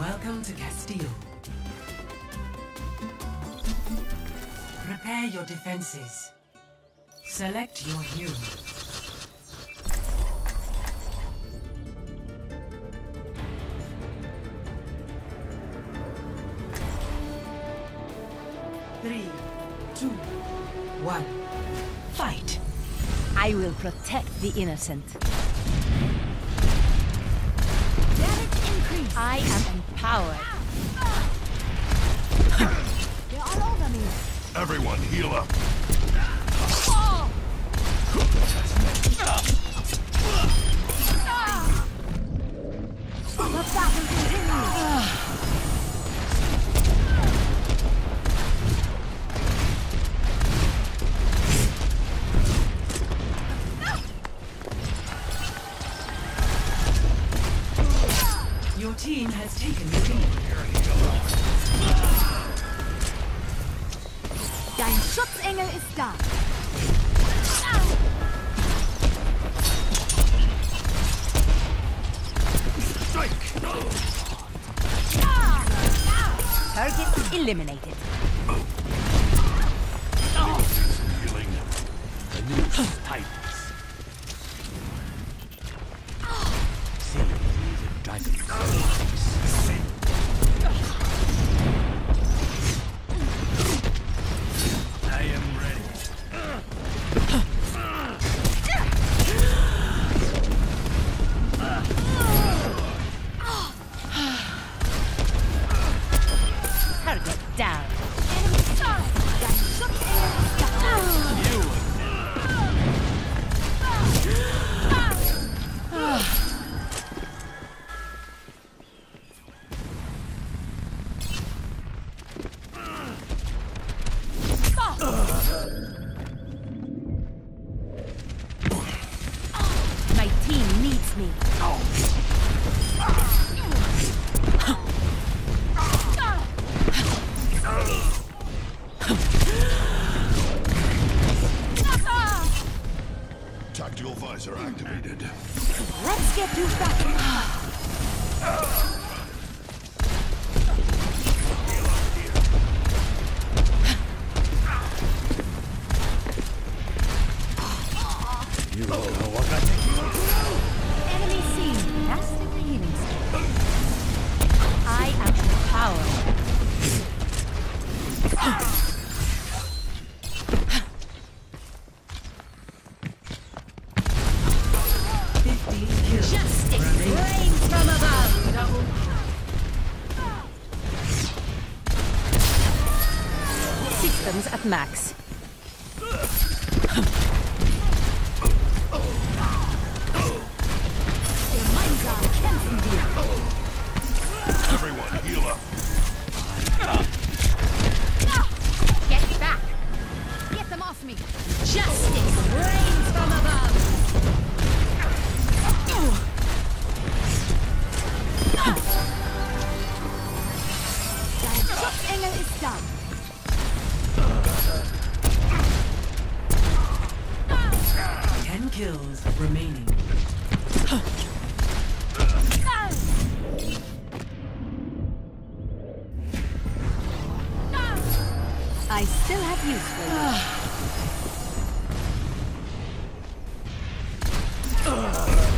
Welcome to Castile. Prepare your defenses. Select your hero. Three, two, one. Fight! I will protect the innocent. Damage increase. I am empowered. They're all over me. Everyone, heal up. The team has taken the lead. Dein Schutzengel ist da. Target eliminated. Healing. A new tightness. The Visor activated. Let's get you back ah. Systems at max. Everyone, heal up. Still have use for you.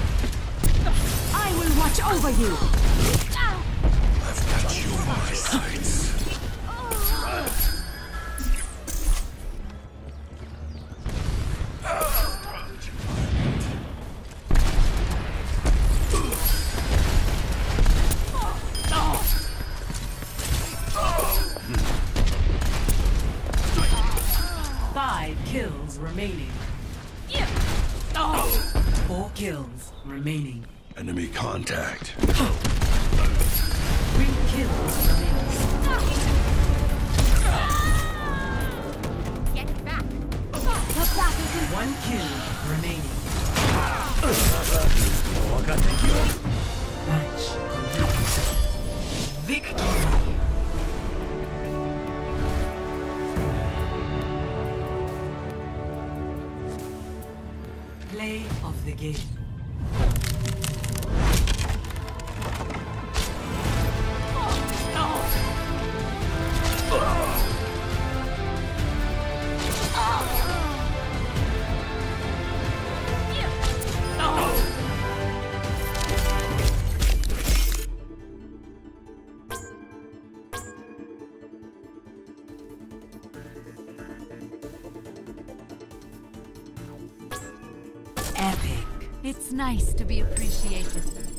I will watch over you. I've got you in my sights. Kills remaining. Enemy contact. Three kills remaining. Get back. One kill remaining. Match complete. Victory. Play of the game. It's nice to be appreciated.